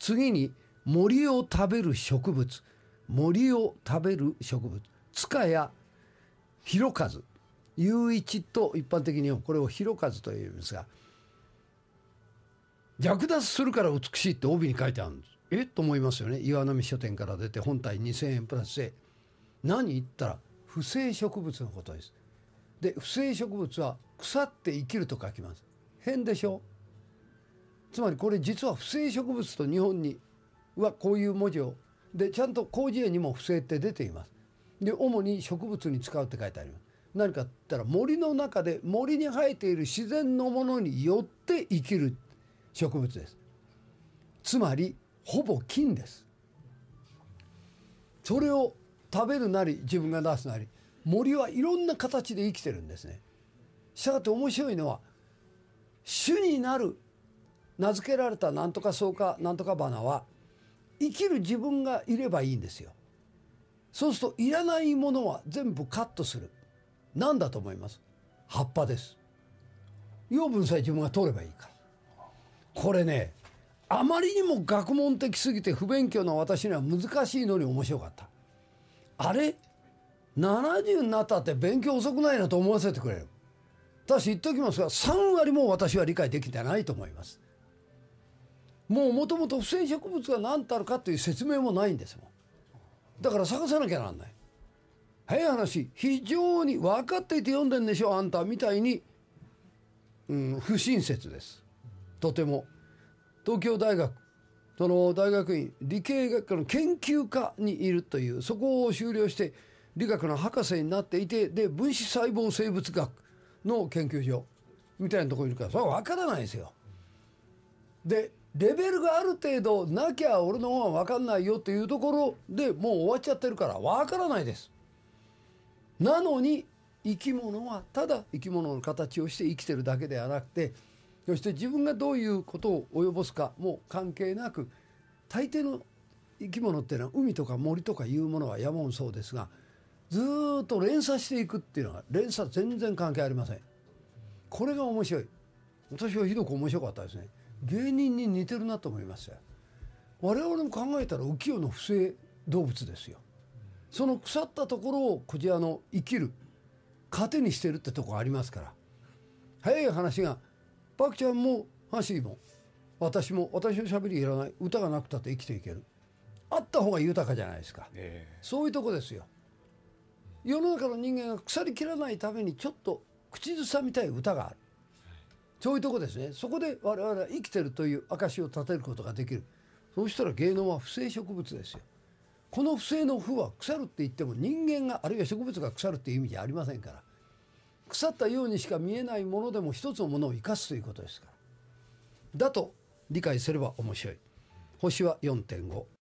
次に森を食べる植物。森を食べる植物。塚や広和雄一と一般的にこれを広和というんですが略奪するから美しいって帯に書いてあるんです。えと思いますよね。岩波書店から出て本体2,000円プラスで何言ったら不正植物のことです。で不正植物は腐って生きると書きます。変でしょ？つまりこれ実は不正植物と日本にはこういう文字を。でちゃんと広辞苑にも不正って出ています。で主に植物に使うって書いてあります。何かって言ったら森の中で森に生えている自然のものによって生きる植物です。つまりほぼ菌です。それを食べるなり自分が出すなり森はいろんな形で生きてるんですね。したがって面白いのは種になる名付けられたなんとか草かなんとか花は生きる自分がいればいいんですよ。そうするといらないものは全部カットする。何だと思います？葉っぱです。養分さえ自分が取ればいいから。これねあまりにも学問的すぎて不勉強な私には難しいのに面白かった。あれ？70になったって勉強遅くないなと思わせてくれる。私言っておきますが3割も私は理解できてないと思います。もうもともと不正植物が何たるかという説明もないんですもん。だから探さなきゃなんない。早い話非常に分かっていて読んでんでしょあんたみたいに、うん、不親切です。とても。東京大学その大学院理系学科の研究科にいるというそこを修了して理学の博士になっていてで分子細胞生物学の研究所みたいなところにいるからそれは分からないですよ。でレベルがある程度なきゃ俺の方は分かんないよっていうところでもう終わっちゃってるから分からないです。なのに生き物はただ生き物の形をして生きてるだけではなくてそして自分がどういうことを及ぼすかも関係なく大抵の生き物っていうのは海とか森とかいうものは山もそうですがずっと連鎖していくっていうのは連鎖全然関係ありません。これが面白い。私はひどく面白かったですね。芸人に似てるなと思いましたよ。我々も考えたら浮世の不正動物ですよ。その腐ったところをこちらの生きる糧にしてるってとこありますから。早い話がパクちゃんもハッシーも私も私のしゃべりいらない。歌がなくたって生きていける。あった方が豊かじゃないですか、えー、そういうとこですよ。世の中の人間が腐りきらないためにちょっと口ずさみたい歌があるそういうとこですね。そこで我々は生きてるという証を立てることができる。そうしたら芸能は不正植物ですよ。この不正の負は腐るって言っても人間があるいは植物が腐るっていう意味じゃありませんから。腐ったようにしか見えないものでも一つのものを生かすということですから。だと理解すれば面白い。星は4.5